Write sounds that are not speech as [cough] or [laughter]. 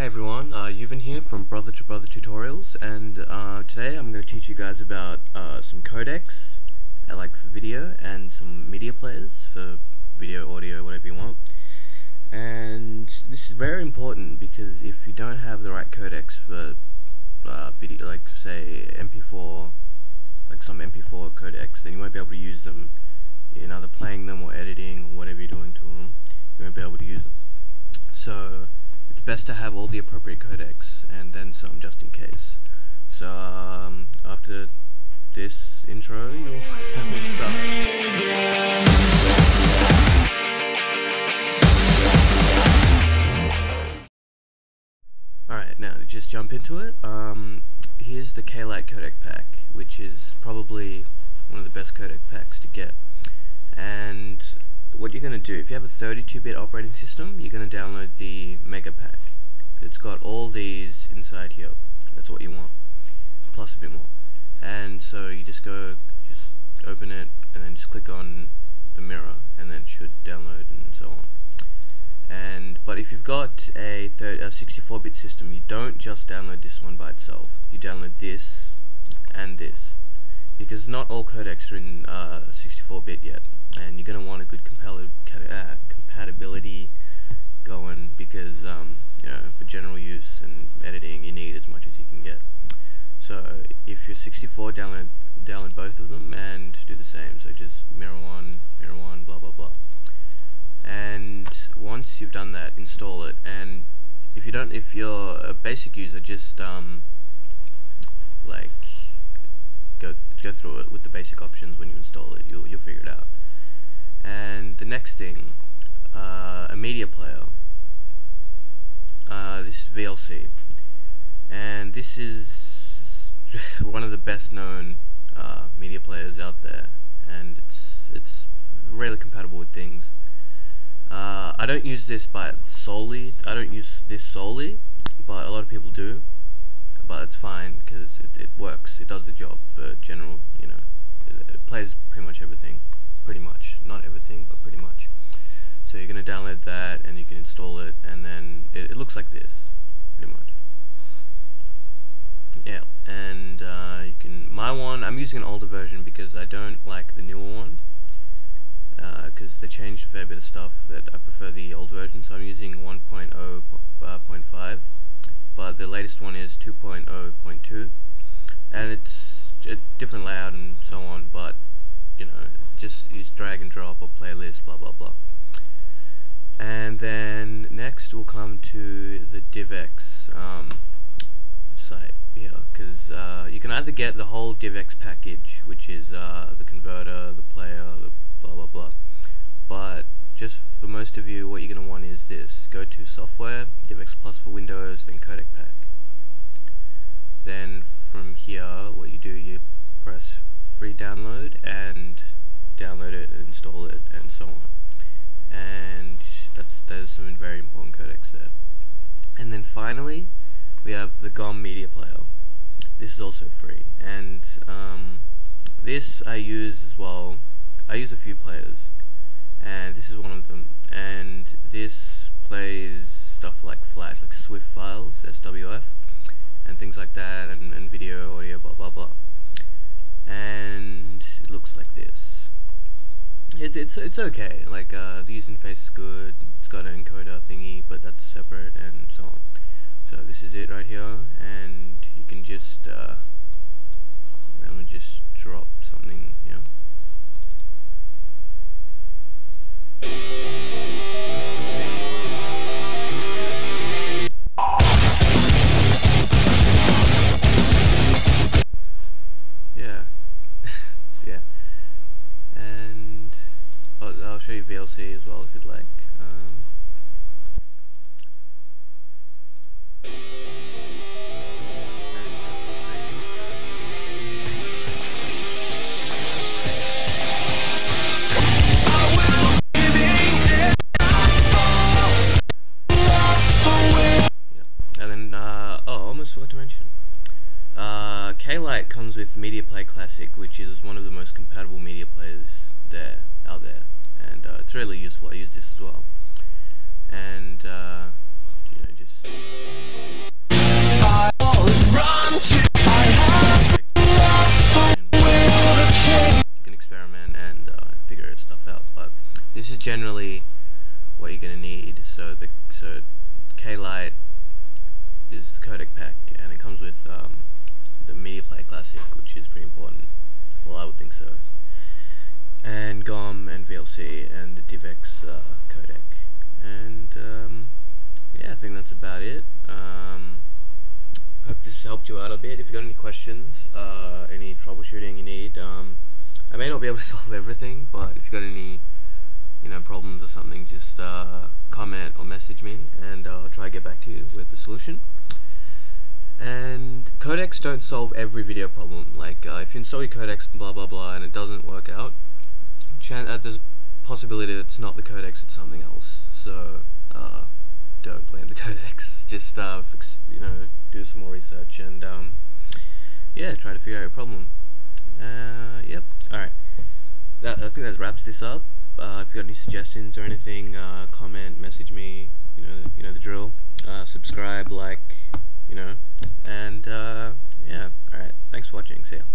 Hey everyone, uh, Yuvan here from Brother to Brother Tutorials, and uh, today I'm going to teach you guys about uh, some codecs, uh, like for video, and some media players for video, audio, whatever you want. And this is very important because if you don't have the right codecs for uh, video, like say MP4, like some MP4 codecs, then you won't be able to use them in either playing them or editing or whatever you're doing to them. You won't be able to use them. So best to have all the appropriate codecs and then some just in case. So um, after this intro, you'll [laughs] have stuff. Alright, now to just jump into it. Um, here's the K-Lite codec pack, which is probably one of the best codec packs to get. And what you're going to do, if you have a 32-bit operating system, you're going to download the Mega. It's got all these inside here. That's what you want, plus a bit more. And so you just go, just open it, and then just click on the mirror, and then it should download and so on. And but if you've got a, a 64-bit system, you don't just download this one by itself. You download this and this, because not all codecs are in 64-bit uh, yet and you're going to want a good uh, compatibility going because um, you know for general use and editing you need as much as you can get. So if you're 64 download download both of them and do the same. So just mirror one mirror one blah blah blah. And once you've done that install it. And if you don't if you're a basic user just um, like go th go through it with the basic options when you install it. You'll you'll figure it out. And the next thing, uh, a media player. VLC, and this is [laughs] one of the best known uh, media players out there, and it's it's really compatible with things. Uh, I don't use this by solely. I don't use this solely, but a lot of people do. But it's fine because it, it works. It does the job for general. You know, it, it plays pretty much everything pretty much. Not everything, but pretty much. So you're going to download that and you can install it and then it, it looks like this, pretty much. Yeah, and uh, you can, my one, I'm using an older version because I don't like the newer one because uh, they changed a fair bit of stuff that I prefer the old version, so I'm using 1.0.5 uh, but the latest one is 2.0.2 and it's a different layout and so on, but you know, just use drag and drop or playlist, blah blah blah. And then next we'll come to the DivX um, site here, because uh, you can either get the whole DivX package, which is uh, the converter, the player, the blah blah blah. But just for most of you, what you're going to want is this. Go to Software, DivX Plus for Windows, then Codec Pack. Then from here, what you do, you press free download and download it and install it and so on and that's there's some very important codecs there and then finally we have the GOM media player this is also free and um, this I use as well I use a few players and this is one of them and this plays stuff like Flash like Swift files SWF and things like that and, and video audio blah blah blah and it looks like this. It, it's it's okay. Like uh, the user interface is good. It's got an but that's separate and so on. So this is it right here, and you can just uh, randomly just drop something, know. Yeah, [laughs] yeah. And I'll show you VLC as well if you'd like. Um, forgot to mention. Uh, K-Lite comes with Media Player Classic, which is one of the most compatible media players there out there, and uh, it's really useful. I use this as well, and uh, you know just. You can experiment and uh, figure stuff out, but this is generally what you're gonna need. So the so K-Lite is the codec pack, and it comes with um, the MediaPlayer Classic, which is pretty important. Well, I would think so. And GOM and VLC and the DivX uh, codec. And um, yeah, I think that's about it. Um, hope this helped you out a bit. If you got any questions, uh, any troubleshooting you need, um, I may not be able to [laughs] solve everything, but if you got any you know problems or something, just uh, comment or message me, and I'll try to get back to you with the solution. And codecs don't solve every video problem. Like uh, if you install your codecs, blah blah blah, and it doesn't work out, uh, there's a possibility that it's not the codecs, it's something else. So uh, don't blame the [laughs] codecs. Just uh, fix, you know, do some more research and um, yeah, try to figure out your problem. Uh, yep. All right. That, I think that wraps this up. Uh, if you got any suggestions or anything, comment, message me. You know, you know the drill. Subscribe, like, you know, and uh, yeah. All right. Thanks for watching. See ya.